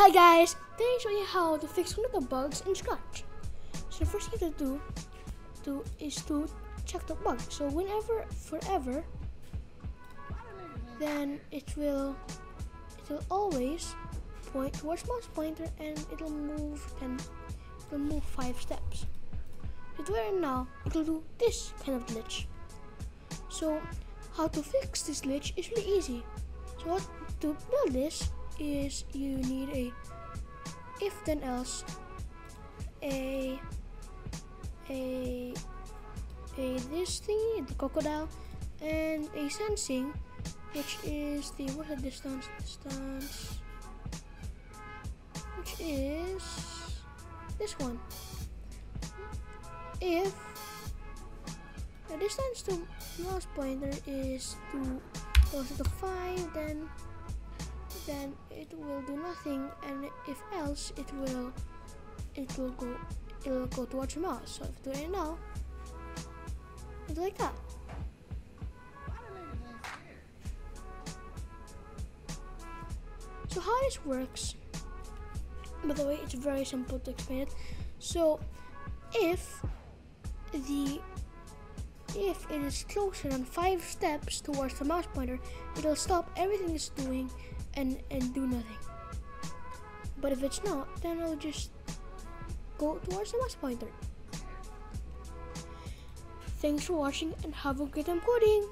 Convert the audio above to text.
Hi guys, today I show you how to fix one of the bugs in Scratch. So the first thing to do, do is to check the bug. So whenever, forever, then it will, it will always point towards mouse pointer and it'll move and it'll move five steps. So do it now, it'll do this kind of glitch. So how to fix this glitch is really easy. So to build this is you need a if then else a a a this thing the crocodile and a sensing which is the what's the distance distance which is this one. If the distance to mouse pointer is to closer to 5 then then it will do nothing and if else it will it will go it will go towards your mouse so if you do it now it's like that. So how this works by the way it's very simple to explain it. So if the if it is closer than five steps towards the mouse pointer it'll stop everything it's doing and and do nothing. But if it's not, then I'll just go towards the mouse pointer. Thanks for watching and have a great time coding!